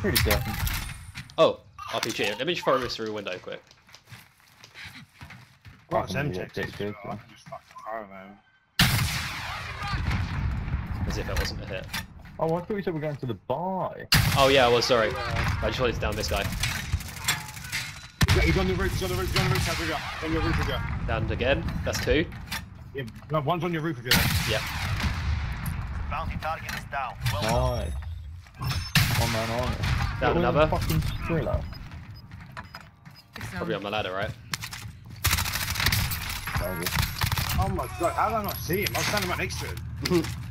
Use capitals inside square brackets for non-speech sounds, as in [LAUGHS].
Pretty certain. Oh, RPG. Let me just throw this through a window quick. Oh, it's empty. idiot, dick, dick, I man. can just fucking fire them. As if it wasn't a hit. Oh, I thought you said we're going to the bar. Oh yeah, I was sorry. I just wanted to down this guy. Yeah, he's on the roof, he's on the roof, he's on the roof, Tab, Rigger. On your roof, Rigger. Downed again. That's two. Yeah, no, one's on your roof again. you're. Yep. Bounty target is down. Well done. Nice. One man. Down another. Fucking thriller. Probably on the ladder, right? Maybe. Oh my god, how did I not see him? I was standing right next to him. [LAUGHS]